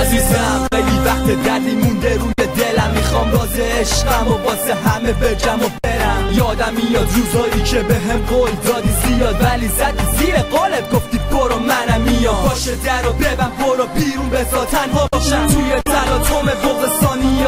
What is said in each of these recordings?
عزیزم خیلی وقت دردی مونده روی دلم می‌خوام راز عشقم و واسه همه بگم و برم. یادم میاد روزایی که به هم قول دادی زیاد ولی زدی زیر قالب گفتی برو منم میام باشه در و ببم برو بیرون بذار تنها باشم. توی تلاطم بوق ثانیه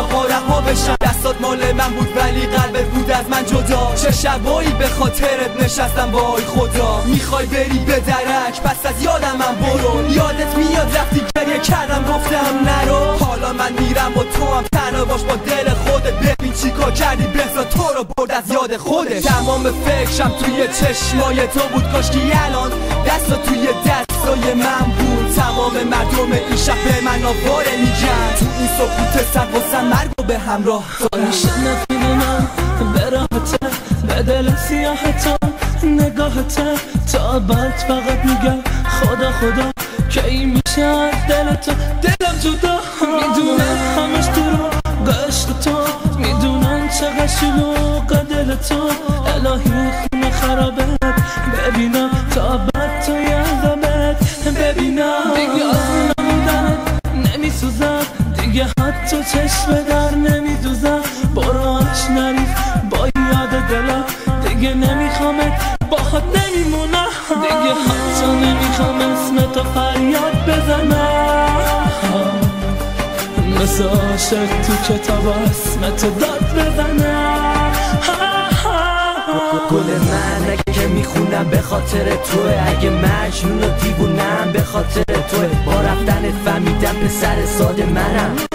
دستات مال من بود ولی قلبت بود از من جدا. چه شبایی به خاطرت نشستم وای خدا. می‌خوای بری به درک؟ پس از یادم من برو. یادت میاد رفتی گریه کردم گفتم نرو. حالا من میرم و تو هم تنها باش با دل خودت ببین چی کار کردی. بزا تو رو برد از یاد خودت تمام فکرشم توی چشمای تو بود. کاشکی الان دستا توی دستای من بود. تمام مردم این شب به من آواره میگن. تو این سکوت و به همراه نمی‌دونم به راحته به دل سیاهتم نگاهته تا بعد فقط میگم خدا خدا کی میشه؟ از دل تو دلم جدا می‌دونه همش درو گشت تو. می‌دونم چقدر شلوغ دل تو. الهی حتی چشم در نمیدوزم. براش نریف با یاد دلم. دیگه نمیخوامت باهات نمیمونم. دیگه حتی نمی‌خوام اسم تو فریاد بزنم. مثل تو کتاب اسم تو داد بزنم. گل من که می‌خونم به خاطر توه. اگه مجنون و دیوونم به خاطر توه. با رفتن فهمیدم پسر ساده منم.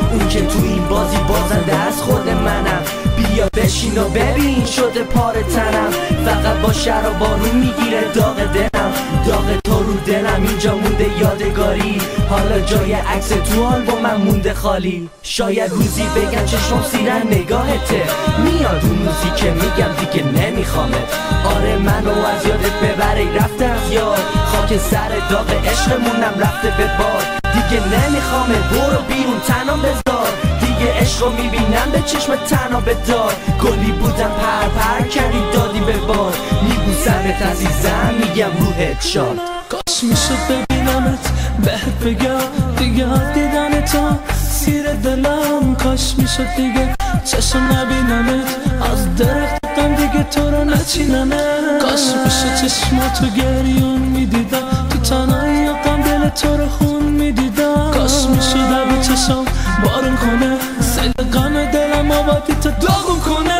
بیا بشین و ببین شده پار تنم. فقط با شر و بارون می‌گیره داغ دلم. داغ تو رو دلم اینجا مونده یادگاری. حالا جای عکس تو با من مونده خالی. شاید روزی بگم چشم سیرن نگاهته. میاد اون روزی که میگم دیگه نمیخوامت آره منو از یادت ببره رفتم یاد. خاک سر داغ عشقمونم رفته به باد. دیگه نمیخوامت برو بیرون تنم بذار. دیگه عشق رو می‌بینم به چشم تنها به دار گلی بودم پر پر کردی دادی به باد میبوسمت عزیزم میگم روحت شاد کاش می‌شد ببینمت بهت بگم دیگه دیدن تو سیر دلم. کاش می‌شد دیگه چشم نبینمت از درختم دیگه تو رو نچینمت. کاش می‌شد چشماتو گریون می‌دیدم تو تنهایی غم دل تو رو خون می‌دیدم. کاش می‌شد عبی چشم بارون کنه سیل دلم آبادی تو داغون کنه.